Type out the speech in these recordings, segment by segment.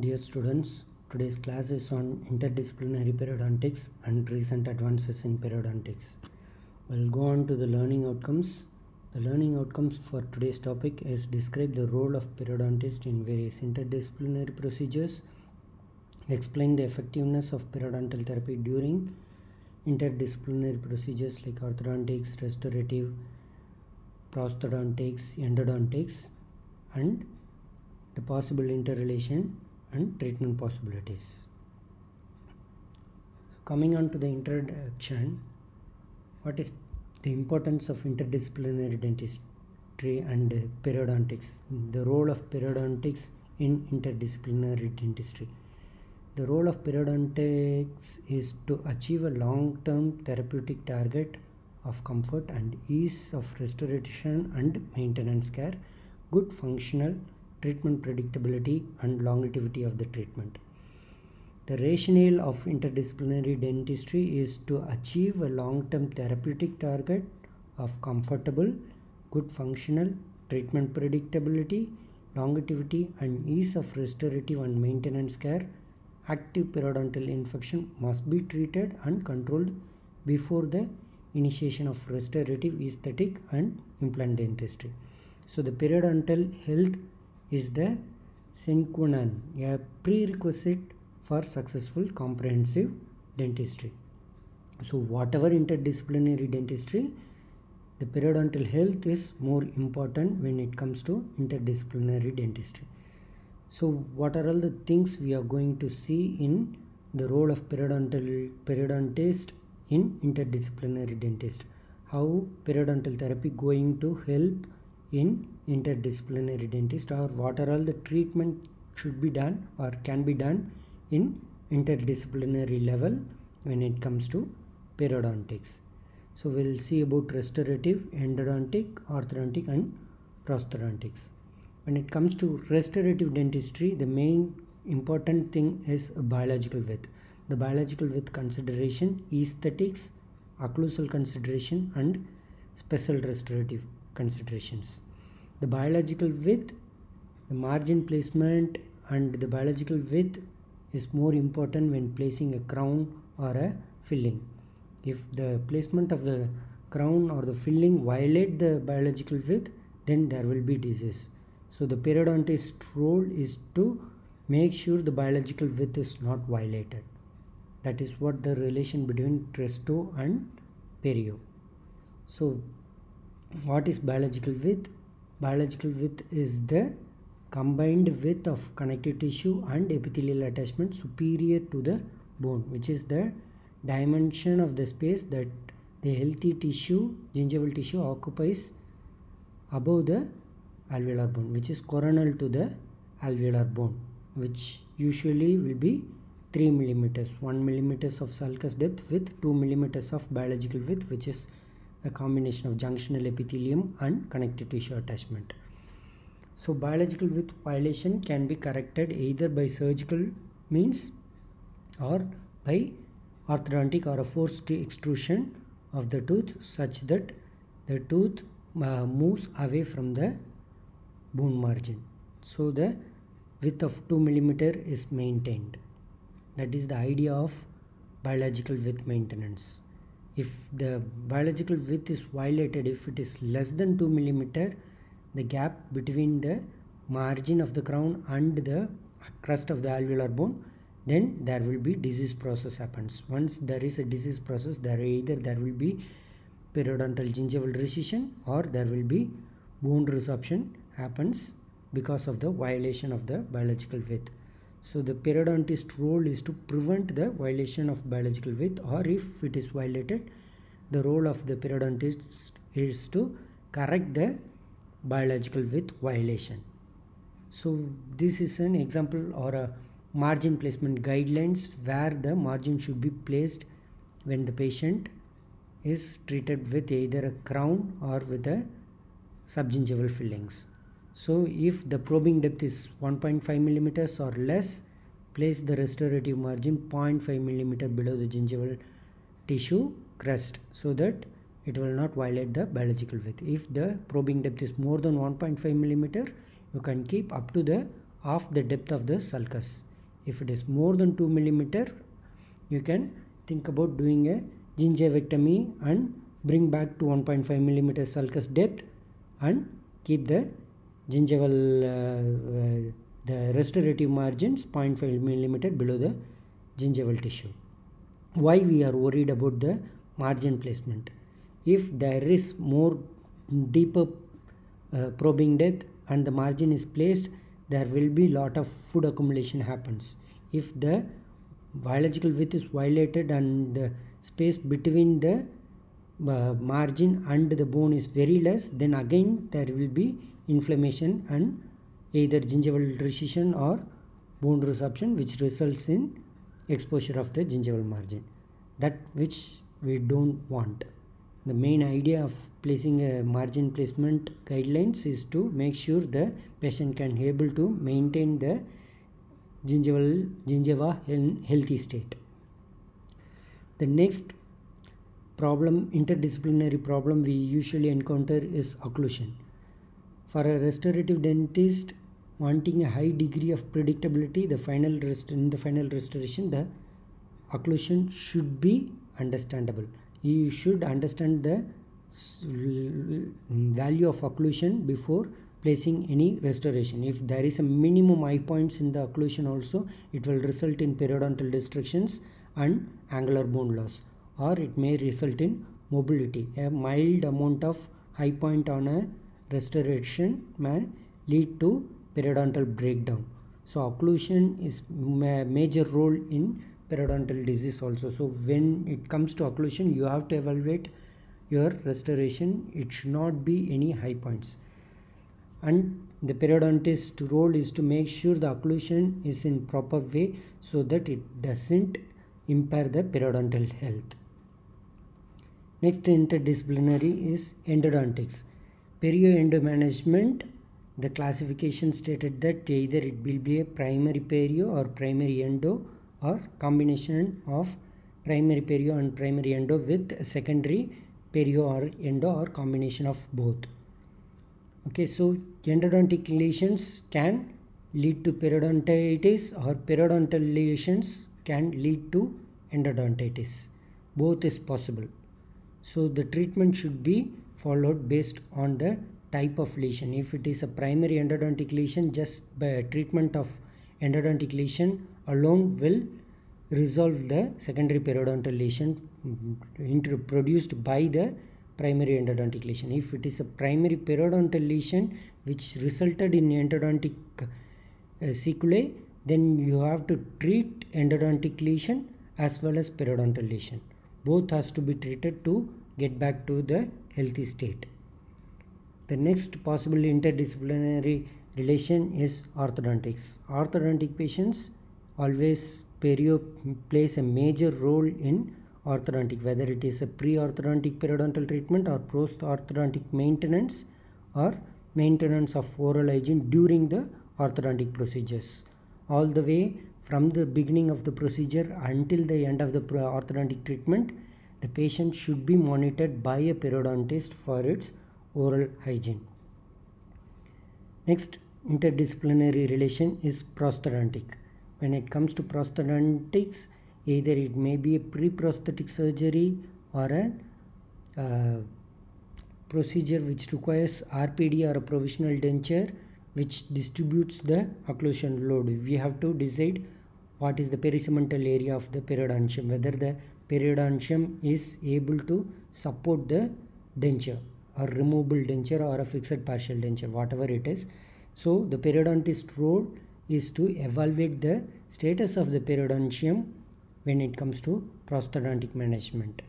Dear students, today's class is on interdisciplinary periodontics and recent advances in periodontics. We'll go on to the learning outcomes. The learning outcomes for today's topic is describe the role of periodontist in various interdisciplinary procedures, explain the effectiveness of periodontal therapy during interdisciplinary procedures like orthodontics, restorative, prosthodontics, endodontics, and the possible interrelation and treatment possibilities. Coming on to the introduction, what is the importance of interdisciplinary dentistry and periodontics? The role of periodontics in interdisciplinary dentistry. The role of periodontics is to achieve a long term therapeutic target of comfort and ease of restoration and maintenance care, good functional treatment predictability and longevity of the treatment. The rationale of interdisciplinary dentistry is to achieve a long term therapeutic target of comfortable, good functional treatment predictability, longevity, and ease of restorative and maintenance care. Active periodontal infection must be treated and controlled before the initiation of restorative, aesthetic, and implant dentistry. So, the periodontal health is the sine qua non, a prerequisite for successful comprehensive dentistry. So, whatever interdisciplinary dentistry, the periodontal health is more important when it comes to interdisciplinary dentistry. So, what are all the things we are going to see in the role of periodontal periodontist in interdisciplinary dentist? How periodontal therapy going to help in interdisciplinary dentist or what are all the treatment should be done or can be done in interdisciplinary level when it comes to periodontics. So we'll see about restorative, endodontic, orthodontic and prosthodontics. When it comes to restorative dentistry, the main important thing is biological width. The biological width consideration, aesthetics, occlusal consideration and special restorative considerations. The biological width, the margin placement and the biological width is more important when placing a crown or a filling. If the placement of the crown or the filling violate the biological width, then there will be disease. So the periodontist role is to make sure the biological width is not violated. That is what the relation between Tresto and Perio. So what is biological width? Biological width is the combined width of connective tissue and epithelial attachment superior to the bone which is the dimension of the space that the healthy tissue gingival tissue occupies above the alveolar bone which is coronal to the alveolar bone which usually will be 3 millimeters 1 millimeters of sulcus depth with 2 millimeters of biological width which is a combination of junctional epithelium and connective tissue attachment so biological width violation can be corrected either by surgical means or by orthodontic or a forced extrusion of the tooth such that the tooth uh, moves away from the bone margin. So the width of 2 millimeter is maintained. That is the idea of biological width maintenance. If the biological width is violated, if it is less than 2 millimeter, the gap between the margin of the crown and the crest of the alveolar bone then there will be disease process happens. Once there is a disease process there either there will be periodontal gingival recession or there will be bone resorption happens because of the violation of the biological width so the periodontist role is to prevent the violation of biological width or if it is violated the role of the periodontist is to correct the biological width violation. So this is an example or a margin placement guidelines where the margin should be placed when the patient is treated with either a crown or with a subgingival fillings. So if the probing depth is 1.5 millimeters or less, place the restorative margin 0.5 millimeter below the gingival tissue crest so that it will not violate the biological width. If the probing depth is more than 1.5 millimeter, you can keep up to the half the depth of the sulcus. if it is more than 2 millimeter you can think about doing a gingivectomy and bring back to 1.5 millimeter sulcus depth and keep the gingival uh, uh, the restorative margins 0.5 millimeter below the gingival tissue. Why we are worried about the margin placement? If there is more deeper uh, probing depth and the margin is placed there will be lot of food accumulation happens. If the biological width is violated and the space between the uh, margin and the bone is very less then again there will be inflammation and either gingival recession or bone resorption which results in exposure of the gingival margin. That which we don't want. The main idea of placing a margin placement guidelines is to make sure the patient can able to maintain the gingival gingiva healthy state. The next problem interdisciplinary problem we usually encounter is occlusion for a restorative dentist wanting a high degree of predictability the final rest in the final restoration the occlusion should be understandable. You should understand the value of occlusion before placing any restoration. If there is a minimum eye points in the occlusion also it will result in periodontal destructions and angular bone loss or it may result in mobility. A mild amount of high point on a restoration may lead to periodontal breakdown. So occlusion is ma major role in periodontal disease also. So when it comes to occlusion you have to evaluate your restoration. It should not be any high points. And the periodontist role is to make sure the occlusion is in proper way so that it doesn't impair the periodontal health. Next interdisciplinary is endodontics perio endo management the classification stated that either it will be a primary perio or primary endo or combination of primary perio and primary endo with secondary perio or endo or combination of both. Okay so endodontic lesions can lead to periodontitis or periodontal lesions can lead to endodontitis. Both is possible. So the treatment should be followed based on the type of lesion if it is a primary endodontic lesion just by treatment of endodontic lesion alone will resolve the secondary periodontal lesion mm, produced by the primary endodontic lesion. If it is a primary periodontal lesion which resulted in endodontic uh, sequelae, then you have to treat endodontic lesion as well as periodontal lesion. Both has to be treated to get back to the healthy state. The next possible interdisciplinary relation is orthodontics. Orthodontic patients always perio plays a major role in orthodontic whether it is a pre-orthodontic periodontal treatment or post-orthodontic maintenance or maintenance of oral hygiene during the orthodontic procedures all the way from the beginning of the procedure until the end of the orthodontic treatment the patient should be monitored by a periodontist for its oral hygiene next interdisciplinary relation is prosthodontic when it comes to prosthodontics either it may be a pre-prosthetic surgery or a uh, procedure which requires RPD or a provisional denture which distributes the occlusion load. We have to decide what is the pericemental area of the periodontium, whether the periodontium is able to support the denture or removable denture or a fixed partial denture, whatever it is. So the periodontist role is to evaluate the status of the periodontium when it comes to prosthodontic management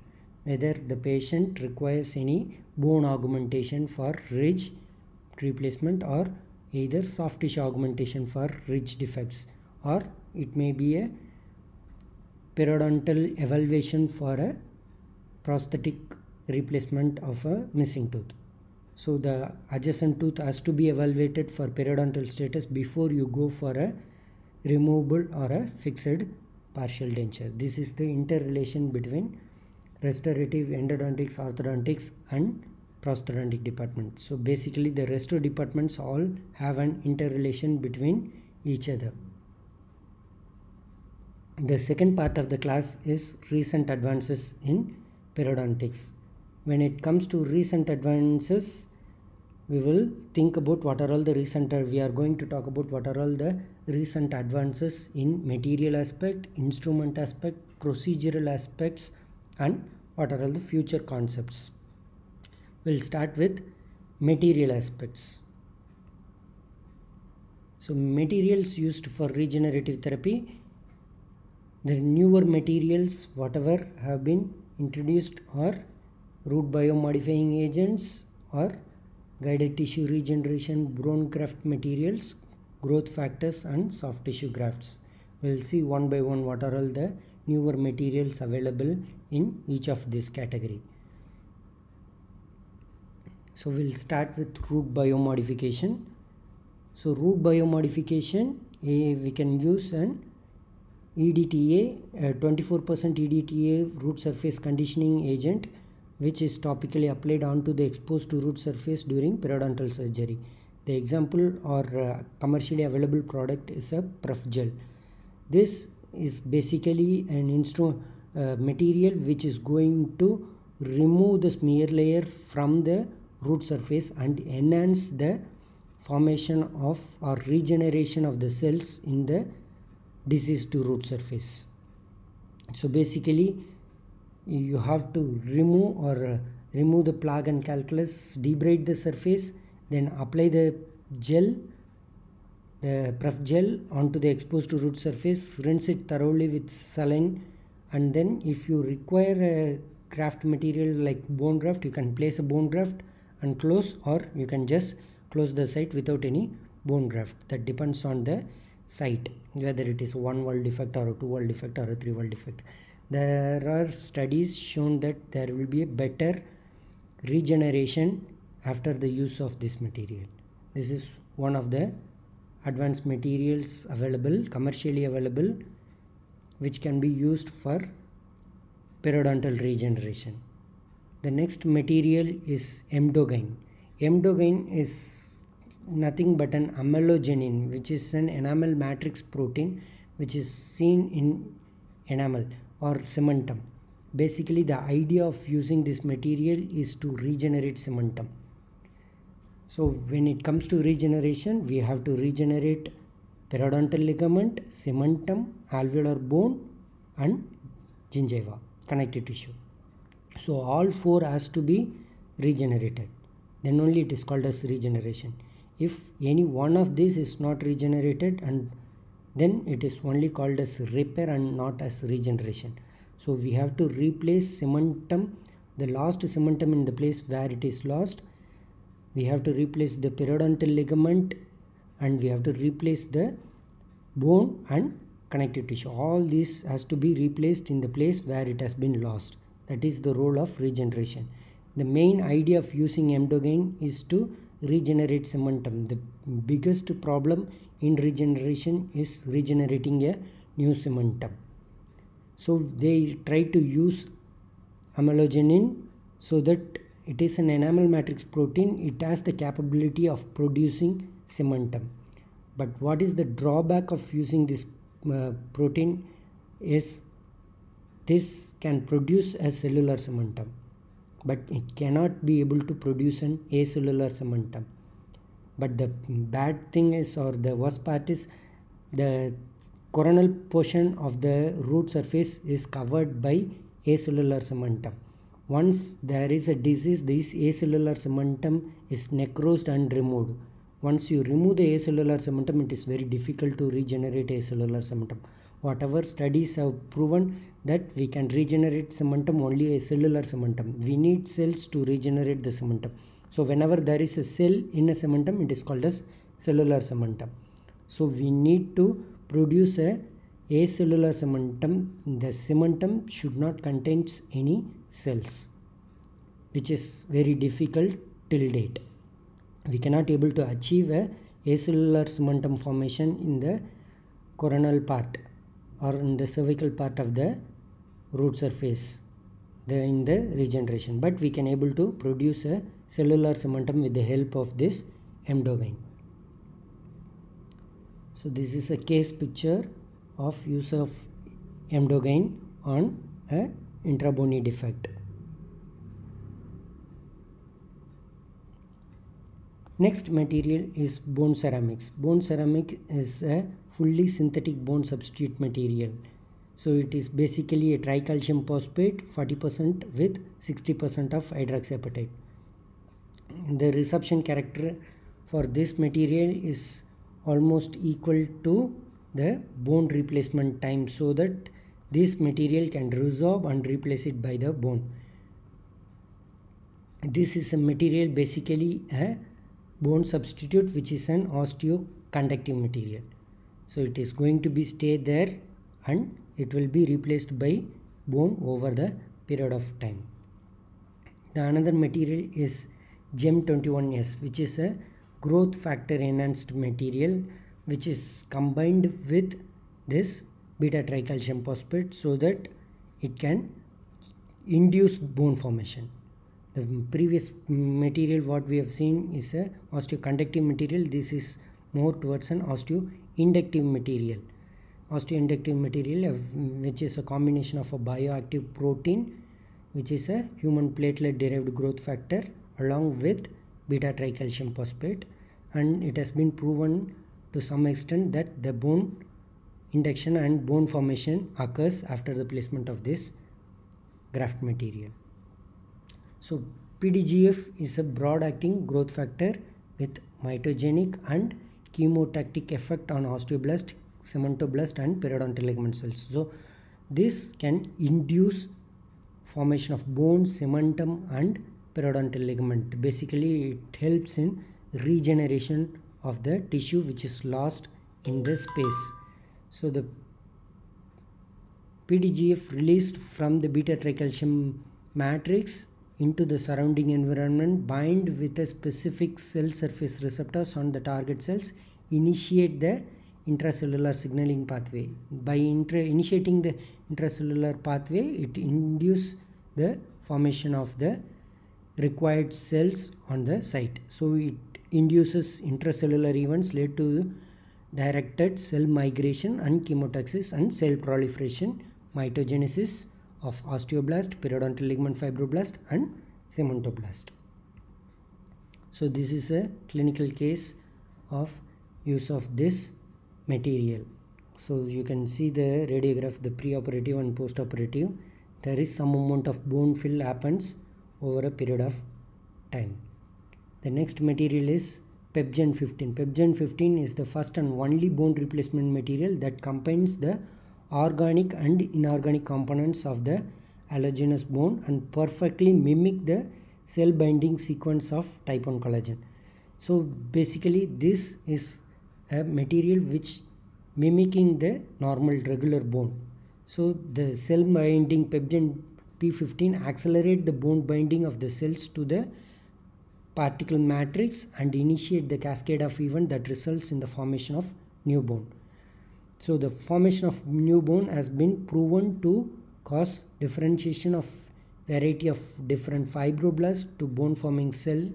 whether the patient requires any bone augmentation for ridge replacement or either soft tissue augmentation for ridge defects or it may be a periodontal evaluation for a prosthetic replacement of a missing tooth so the adjacent tooth has to be evaluated for periodontal status before you go for a removable or a fixed partial denture. This is the interrelation between restorative endodontics, orthodontics and prosthodontic department. So basically the resto departments all have an interrelation between each other. The second part of the class is recent advances in periodontics. When it comes to recent advances, we will think about what are all the recent, we are going to talk about what are all the recent advances in material aspect, instrument aspect, procedural aspects and what are all the future concepts. We'll start with material aspects. So materials used for regenerative therapy the newer materials whatever have been introduced are root biomodifying agents or guided tissue regeneration bone graft materials growth factors and soft tissue grafts. We'll see one by one what are all the newer materials available in each of this category. So we'll start with root biomodification. So root biomodification eh, we can use an EDTA, 24% EDTA root surface conditioning agent which is topically applied onto the exposed to root surface during periodontal surgery. The example or uh, commercially available product is a Pref gel. This is basically an instrument uh, material which is going to remove the smear layer from the root surface and enhance the formation of or regeneration of the cells in the disease to root surface. So basically you have to remove or uh, remove the plaque and calculus debride the surface then apply the gel the pref gel onto the exposed to root surface rinse it thoroughly with saline and then if you require a graft material like bone graft you can place a bone graft and close or you can just close the site without any bone graft. That depends on the site whether it is one wall defect or a two wall defect or a three wall defect. There are studies shown that there will be a better regeneration after the use of this material. This is one of the advanced materials available commercially available which can be used for periodontal regeneration. The next material is emdogain emdogain is nothing but an amelogenin which is an enamel matrix protein which is seen in enamel or cementum. Basically the idea of using this material is to regenerate cementum. So when it comes to regeneration we have to regenerate periodontal ligament cementum alveolar bone and gingiva connective tissue. So all four has to be regenerated. Then only it is called as regeneration if any one of these is not regenerated and then it is only called as repair and not as regeneration. So we have to replace cementum the lost cementum in the place where it is lost. We have to replace the periodontal ligament and we have to replace the bone and connective tissue. All this has to be replaced in the place where it has been lost. That is the role of regeneration. The main idea of using emdogain is to regenerate cementum. The biggest problem in regeneration is regenerating a new cementum. So they try to use amelogenin so that it is an enamel matrix protein. It has the capability of producing cementum. But what is the drawback of using this uh, protein is this can produce a cellular cementum but it cannot be able to produce an acellular cementum. But the bad thing is or the worst part is the coronal portion of the root surface is covered by acellular cementum. Once there is a disease this acellular cementum is necrosed and removed. Once you remove the acellular cementum it is very difficult to regenerate acellular cementum whatever studies have proven that we can regenerate cementum only a cellular cementum. We need cells to regenerate the cementum. So whenever there is a cell in a cementum it is called as cellular cementum. So we need to produce a acellular cementum. The cementum should not contain any cells which is very difficult till date. We cannot able to achieve a acellular cementum formation in the coronal part or in the cervical part of the root surface the, in the regeneration but we can able to produce a cellular cementum with the help of this emdogain so this is a case picture of use of emdogain on a intrabony defect. Next material is bone ceramics. Bone ceramic is a fully synthetic bone substitute material. So it is basically a tricalcium phosphate 40% with 60% of hydroxyapatite. The resorption character for this material is almost equal to the bone replacement time so that this material can resorb and replace it by the bone. This is a material basically a bone substitute which is an osteoconductive material. So it is going to be stay there and it will be replaced by bone over the period of time. The another material is GEM21S which is a growth factor enhanced material which is combined with this beta tricalcium phosphate so that it can induce bone formation the previous material what we have seen is a osteoconductive material this is more towards an osteoinductive material. Osteoinductive material which is a combination of a bioactive protein which is a human platelet derived growth factor along with beta tricalcium phosphate. And it has been proven to some extent that the bone induction and bone formation occurs after the placement of this graft material. So PDGF is a broad acting growth factor with mitogenic and chemotactic effect on osteoblast, cementoblast and periodontal ligament cells. So this can induce formation of bone, cementum and periodontal ligament. Basically it helps in regeneration of the tissue which is lost in the space. So the PDGF released from the beta tricalcium matrix into the surrounding environment bind with a specific cell surface receptors on the target cells initiate the intracellular signaling pathway. By initiating the intracellular pathway it induces the formation of the required cells on the site. So it induces intracellular events led to directed cell migration and chemotaxis and cell proliferation mitogenesis of osteoblast, periodontal ligament fibroblast and cementoblast. So this is a clinical case of use of this material. So you can see the radiograph, the pre-operative and post-operative. There is some amount of bone fill happens over a period of time. The next material is Pepgen 15. Pepgen 15 is the first and only bone replacement material that combines the organic and inorganic components of the allogenous bone and perfectly mimic the cell binding sequence of type 1 collagen. So basically this is a material which mimicking the normal regular bone. So the cell binding peptide P15 accelerate the bone binding of the cells to the particle matrix and initiate the cascade of event that results in the formation of new bone. So the formation of new bone has been proven to cause differentiation of variety of different fibroblasts to bone forming cells.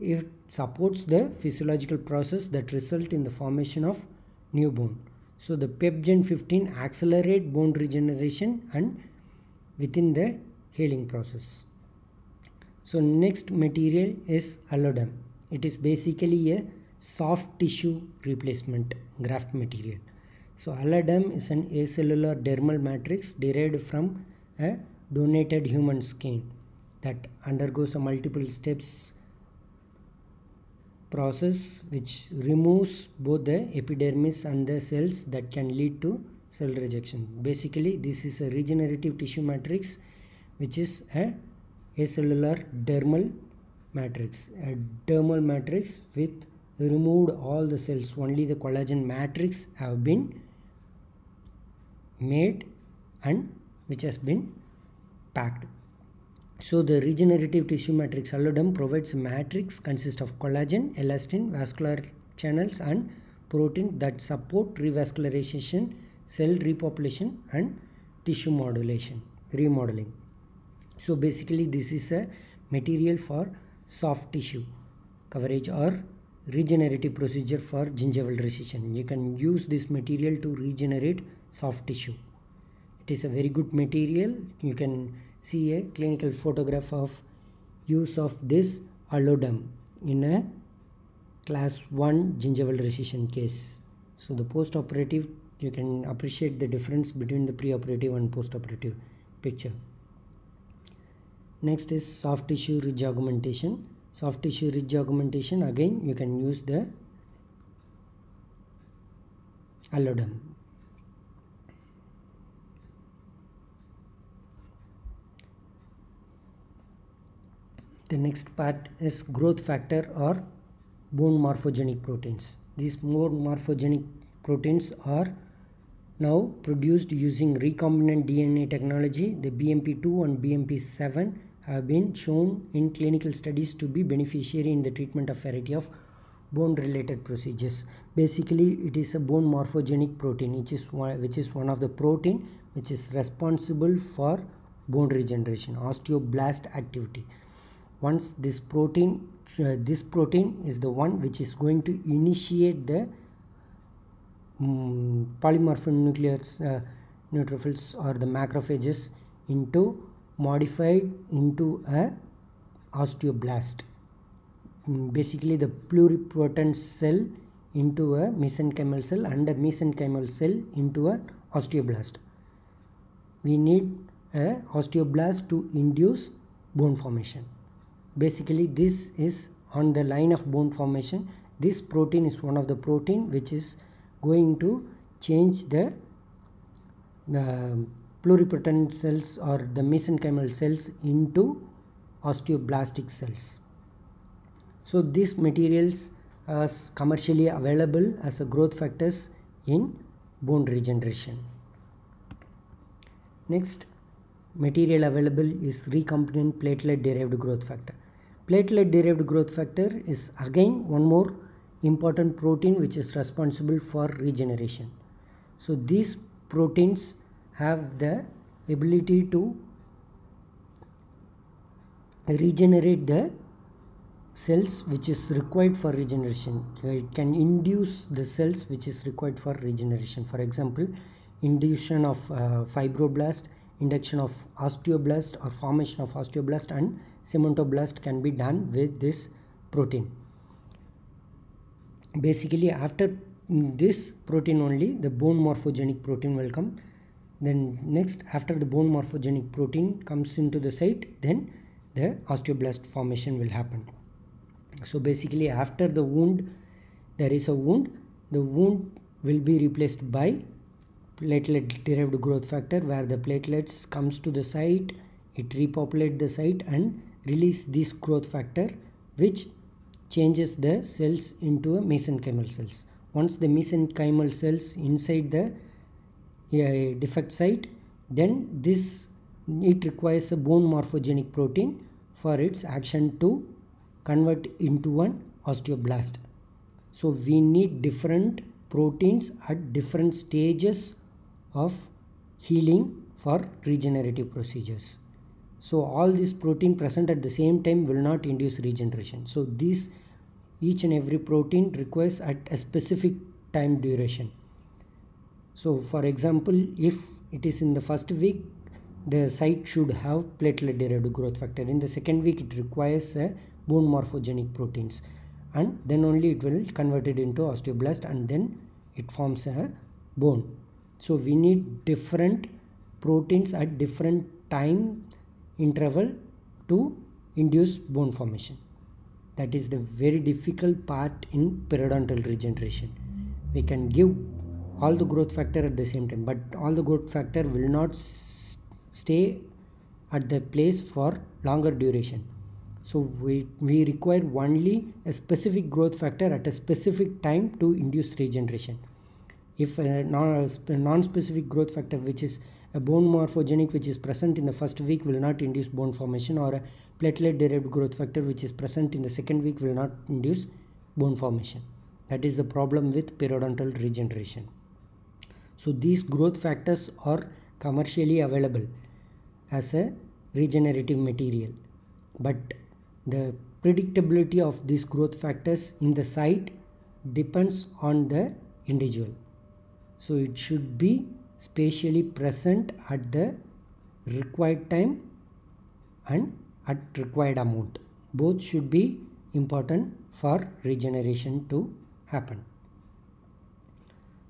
It supports the physiological process that result in the formation of new bone. So the PepGen 15 accelerate bone regeneration and within the healing process. So next material is AlloDerm. It is basically a soft tissue replacement graft material. So AlloDerm is an acellular dermal matrix derived from a donated human skin that undergoes a multiple steps process which removes both the epidermis and the cells that can lead to cell rejection. Basically this is a regenerative tissue matrix which is a acellular dermal matrix, a dermal matrix with removed all the cells. Only the collagen matrix have been made and which has been packed. So the regenerative tissue matrix AlloDerm provides matrix consists of collagen elastin vascular channels and protein that support revascularization cell repopulation and tissue modulation remodeling. So basically this is a material for soft tissue coverage or regenerative procedure for gingival recession. You can use this material to regenerate soft tissue. it is a very good material you can see a clinical photograph of use of this AlloDerm in a class 1 gingival recession case so the post-operative you can appreciate the difference between the pre-operative and post-operative picture next is soft tissue augmentation soft tissue ridge augmentation again you can use the AlloDerm the next part is growth factor or bone morphogenic proteins these more morphogenic proteins are now produced using recombinant DNA technology. The BMP2 and BMP7 have been shown in clinical studies to be beneficiary in the treatment of variety of bone related procedures. Basically, it is a bone morphogenic protein which is one, which is one of the protein which is responsible for bone regeneration, osteoblast activity. Once this protein, uh, this protein is the one which is going to initiate the um, polymorphin nucleus uh, neutrophils or the macrophages into modified into a osteoblast. Um, basically the pluripotent cell into a mesenchymal cell and a mesenchymal cell into a osteoblast. We need a osteoblast to induce bone formation. Basically this is on the line of bone formation. This protein is one of the protein which is going to change the, the pluripotent cells or the mesenchymal cells into osteoblastic cells. So these materials are commercially available as a growth factors in bone regeneration. Next material available is recombinant platelet derived growth factor. Platelet derived growth factor is again one more important protein which is responsible for regeneration. So these proteins have the ability to regenerate the cells which is required for regeneration. It can induce the cells which is required for regeneration. For example, induction of uh, fibroblast, induction of osteoblast or formation of osteoblast and cementoblast can be done with this protein basically after this protein only the bone morphogenic protein will come then next after the bone morphogenic protein comes into the site then the osteoblast formation will happen so basically after the wound there is a wound the wound will be replaced by platelet derived growth factor where the platelets comes to the site it repopulate the site and release this growth factor which changes the cells into a mesenchymal cells. Once the mesenchymal cells inside the uh, defect site, then this it requires a bone morphogenic protein for its action to convert into an osteoblast. So we need different proteins at different stages of healing for regenerative procedures. So all this protein present at the same time will not induce regeneration. So this each and every protein requires at a specific time duration. So for example, if it is in the first week, the site should have platelet derived growth factor. In the second week, it requires a bone morphogenic proteins and then only it will convert it into osteoblast and then it forms a bone. So we need different proteins at different time interval to induce bone formation that is the very difficult part in periodontal regeneration we can give all the growth factor at the same time but all the growth factor will not stay at the place for longer duration so we, we require only a specific growth factor at a specific time to induce regeneration if a non-specific growth factor which is a bone morphogenic which is present in the first week will not induce bone formation or a platelet derived growth factor which is present in the second week will not induce bone formation. That is the problem with periodontal regeneration. So these growth factors are commercially available as a regenerative material. But the predictability of these growth factors in the site depends on the individual. So it should be spatially present at the required time and at required amount. Both should be important for regeneration to happen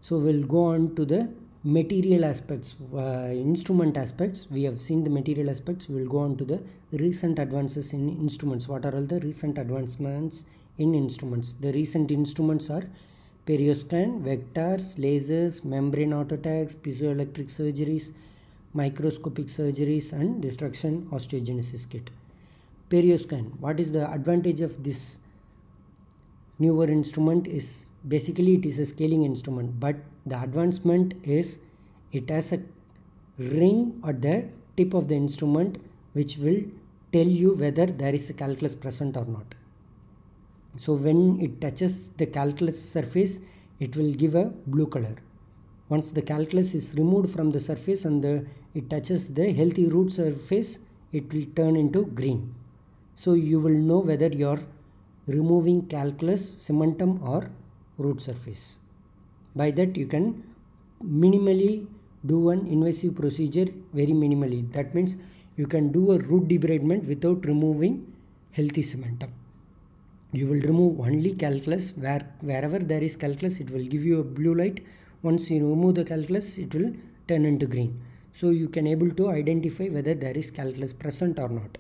so we'll go on to the material aspects uh, instrument aspects. We have seen the material aspects. We'll go on to the recent advances in instruments. What are all the recent advancements in instruments? The recent instruments are perioscan vectors lasers membrane autotags piezoelectric surgeries microscopic surgeries and distraction osteogenesis kit. Perioscan what is the advantage of this newer instrument is basically it is a scaling instrument but the advancement is it has a ring at the tip of the instrument which will tell you whether there is a calculus present or not. So when it touches the calculus surface it will give a blue color. Once the calculus is removed from the surface and the, it touches the healthy root surface it will turn into green. So you will know whether you are removing calculus cementum or root surface. By that you can minimally do an invasive procedure very minimally. That means you can do a root debridement without removing healthy cementum you will remove only calculus. Where wherever there is calculus it will give you a blue light. Once you remove the calculus it will turn into green. So you can able to identify whether there is calculus present or not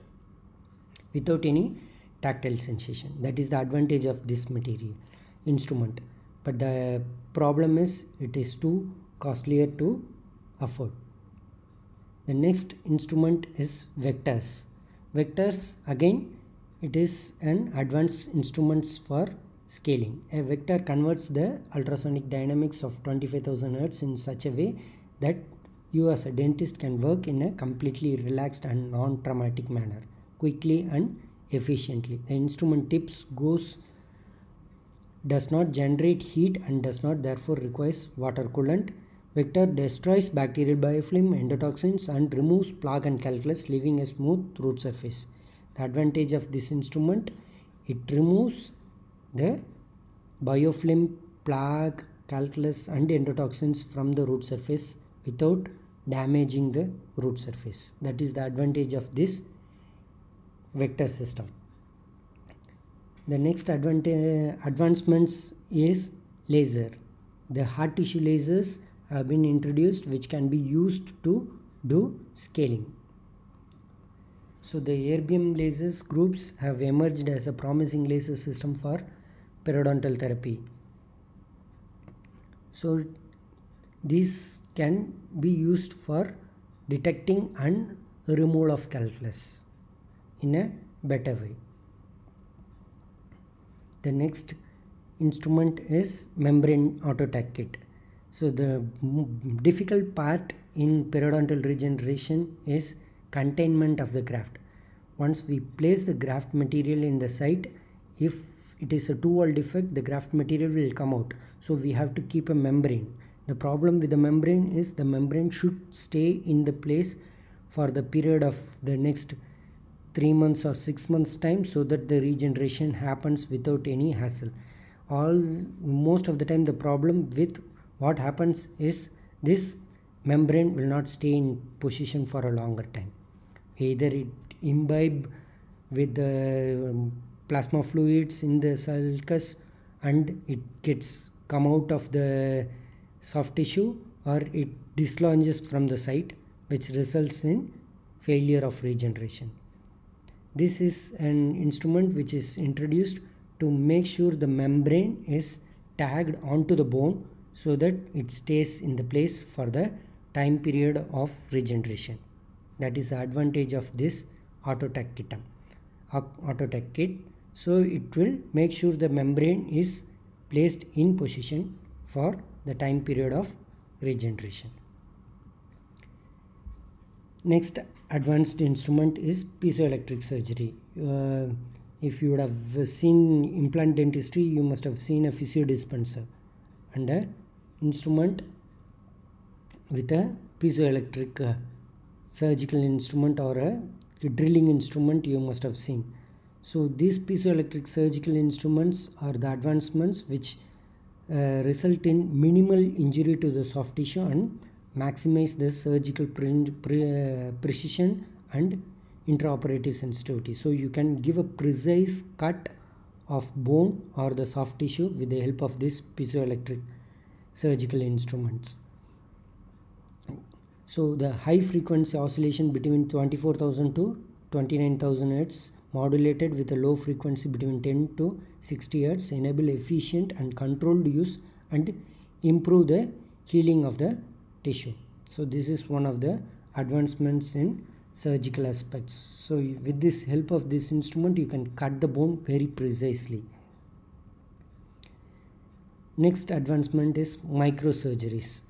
without any tactile sensation. That is the advantage of this material instrument. But the problem is it is too costlier to afford. The next instrument is vectors. Vectors again it is an advanced instruments for scaling. A vector converts the ultrasonic dynamics of 25000 hertz in such a way that you as a dentist can work in a completely relaxed and non-traumatic manner quickly and efficiently. The instrument tips goes does not generate heat and does not therefore requires water coolant. Vector destroys bacterial biofilm, endotoxins and removes plaque and calculus leaving a smooth root surface. The advantage of this instrument it removes the biofilm, plaque, calculus and endotoxins from the root surface without damaging the root surface. That is the advantage of this vector system the next advancements is laser. The hard tissue lasers have been introduced which can be used to do scaling. So the erbium lasers groups have emerged as a promising laser system for periodontal therapy. So these can be used for detecting and removal of calculus in a better way. The next instrument is membrane autotag kit. So the difficult part in periodontal regeneration is containment of the graft. Once we place the graft material in the site, if it is a two-wall defect, the graft material will come out. So we have to keep a membrane. The problem with the membrane is the membrane should stay in the place for the period of the next 3 months or 6 months time so that the regeneration happens without any hassle. All most of the time the problem with what happens is this membrane will not stay in position for a longer time. Either it imbibe with the um, plasma fluids in the sulcus and it gets come out of the soft tissue or it dislodges from the site which results in failure of regeneration this is an instrument which is introduced to make sure the membrane is tagged onto the bone so that it stays in the place for the time period of regeneration. That is the advantage of this autotag kit. Kit. So it will make sure the membrane is placed in position for the time period of regeneration. Next advanced instrument is piezoelectric surgery. Uh, if you would have seen implant dentistry, you must have seen a physio dispenser and a instrument with a piezoelectric uh, surgical instrument or a drilling instrument you must have seen. So these piezoelectric surgical instruments are the advancements which uh, result in minimal injury to the soft tissue and maximize the surgical pre- pre- uh, precision and intraoperative sensitivity. So you can give a precise cut of bone or the soft tissue with the help of this piezoelectric surgical instruments. So the high frequency oscillation between 24,000 to 29,000 Hz modulated with a low frequency between 10 to 60 Hz enable efficient and controlled use and improve the healing of the tissue. So this is one of the advancements in surgical aspects. So with this help of this instrument you can cut the bone very precisely. Next advancement is microsurgeries.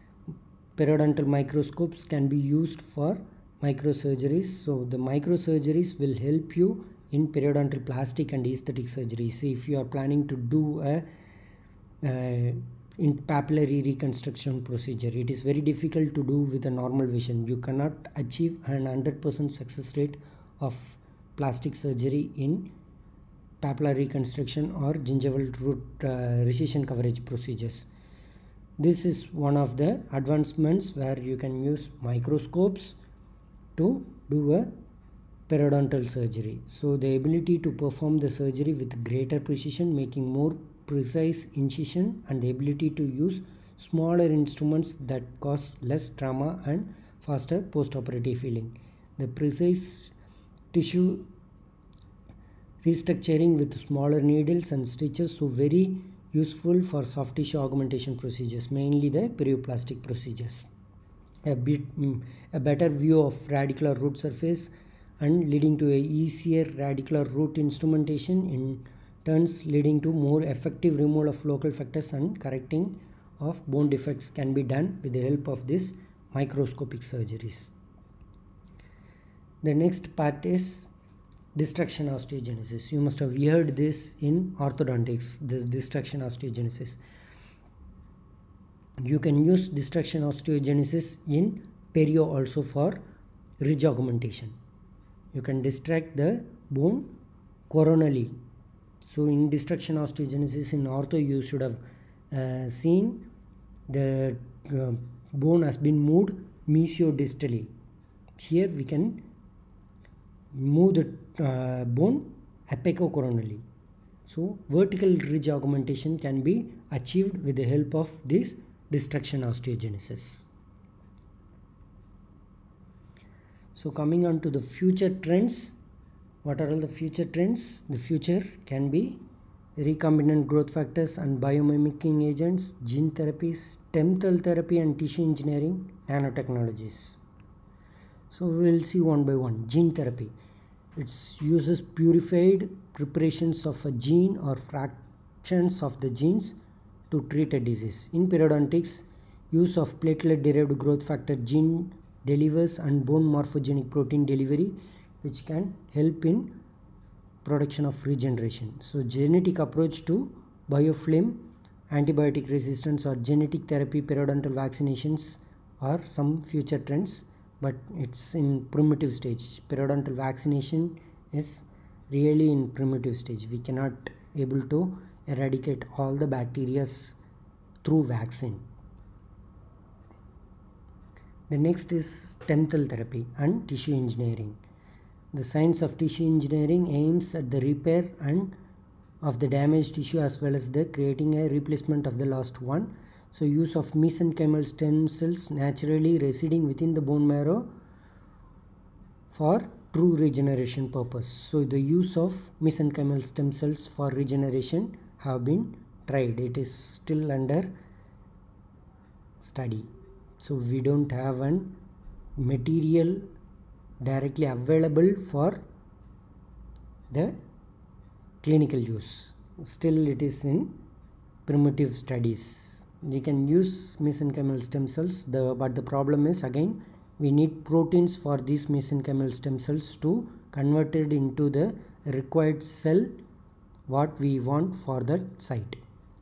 Periodontal microscopes can be used for microsurgeries. So the microsurgeries will help you in periodontal plastic and aesthetic surgery. See if you are planning to do a uh, in papillary reconstruction procedure. It is very difficult to do with a normal vision. You cannot achieve an 100% success rate of plastic surgery in papillary reconstruction or gingival root uh, recession coverage procedures. This is one of the advancements where you can use microscopes to do a periodontal surgery. So the ability to perform the surgery with greater precision making more precise incision and the ability to use smaller instruments that cause less trauma and faster post-operative healing. The precise tissue restructuring with smaller needles and stitches so very useful for soft tissue augmentation procedures mainly the perioplastic procedures a bit mm, a better view of radicular root surface and leading to a easier radicular root instrumentation in turns leading to more effective removal of local factors and correcting of bone defects can be done with the help of this microscopic surgeries. The next part is distraction osteogenesis. You must have heard this in orthodontics, this distraction osteogenesis. You can use distraction osteogenesis in perio also for ridge augmentation. You can distract the bone coronally so in distraction osteogenesis in ortho you should have uh, seen the uh, bone has been moved mesiodistally here we can move the uh, bone apicocoronally so vertical ridge augmentation can be achieved with the help of this distraction osteogenesis so coming on to the future trends what are all the future trends? The future can be recombinant growth factors and biomimicking agents gene therapies stem cell therapy and tissue engineering nanotechnologies. So we will see one by one. Gene therapy. It uses purified preparations of a gene or fractions of the genes to treat a disease. In periodontics use of platelet derived growth factor gene delivers and bone morphogenic protein delivery which can help in production of regeneration. So genetic approach to biofilm, antibiotic resistance or genetic therapy, periodontal vaccinations are some future trends but it's in primitive stage. Periodontal vaccination is really in primitive stage. We cannot able to eradicate all the bacteria through vaccine. The next is stem cell therapy and tissue engineering. The science of tissue engineering aims at the repair and of the damaged tissue as well as the creating a replacement of the lost one. So use of mesenchymal stem cells naturally residing within the bone marrow for true regeneration purpose. So the use of mesenchymal stem cells for regeneration have been tried. It is still under study. So we don't have an material directly available for the clinical use. Still it is in primitive studies. You can use mesenchymal stem cells the but the problem is again we need proteins for these mesenchymal stem cells to convert it into the required cell what we want for that site.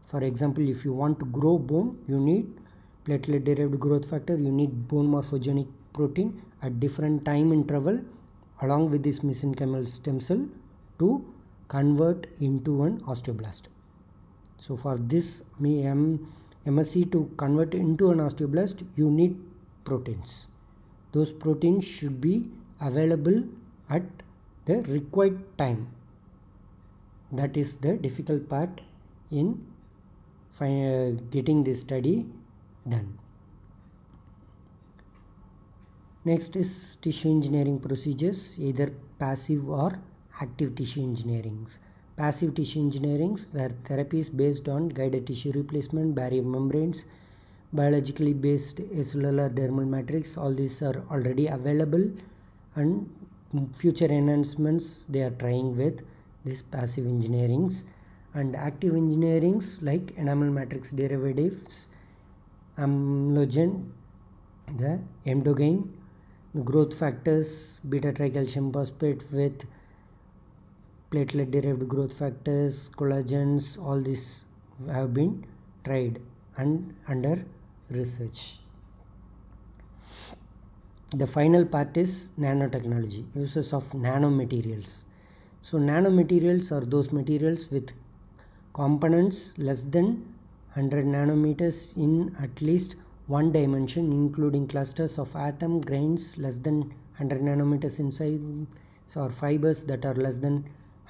For example if you want to grow bone you need platelet derived growth factor you need bone morphogenic protein at different time interval along with this mesenchymal stem cell to convert into an osteoblast. So for this MSC to convert into an osteoblast you need proteins. Those proteins should be available at the required time. That is the difficult part in uh, getting this study done. Next is tissue engineering procedures, either passive or active tissue engineering. Passive tissue engineering where therapies based on guided tissue replacement, barrier membranes, biologically based acellular dermal matrix, all these are already available and future enhancements they are trying with this passive engineerings and active engineerings like enamel matrix derivatives, amlogen, the emdogain, the growth factors, beta tricalcium phosphate with platelet derived growth factors collagens all these have been tried and under research. The final part is nanotechnology uses of nanomaterials. So nanomaterials are those materials with components less than 100 nanometers in at least one dimension including clusters of atom grains less than 100 nanometers in size or fibers that are less than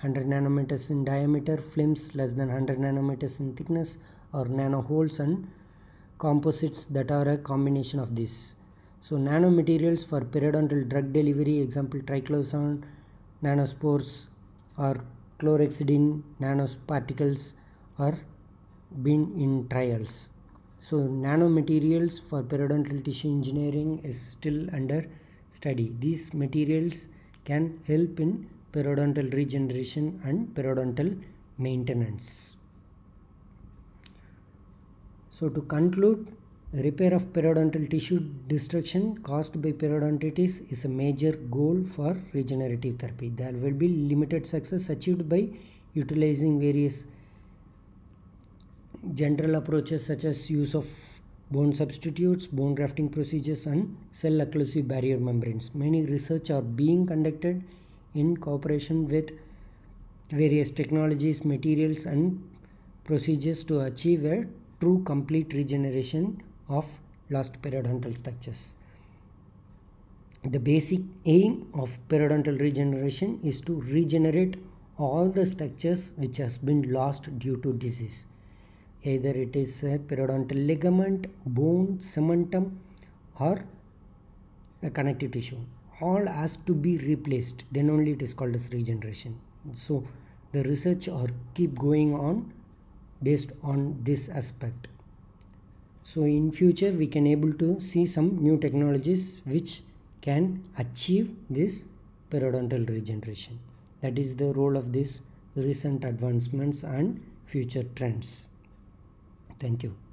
100 nanometers in diameter, films less than 100 nanometers in thickness or nanoholes and composites that are a combination of this. So nanomaterials for periodontal drug delivery, example triclosan, nanospheres or chlorhexidine nanoparticles are been in trials. So nanomaterials for periodontal tissue engineering is still under study. These materials can help in periodontal regeneration and periodontal maintenance. So to conclude, repair of periodontal tissue destruction caused by periodontitis is a major goal for regenerative therapy. There will be limited success achieved by utilizing various general approaches such as use of bone substitutes, bone grafting procedures and cell occlusive barrier membranes. Many research are being conducted in cooperation with various technologies, materials and procedures to achieve a true complete regeneration of lost periodontal structures. The basic aim of periodontal regeneration is to regenerate all the structures which has been lost due to disease. Either it is a periodontal ligament, bone, cementum or a connective tissue. All has to be replaced. Then only it is called as regeneration. So the research or keep going on based on this aspect. So in future we can able to see some new technologies which can achieve this periodontal regeneration. That is the role of this recent advancements and future trends thank you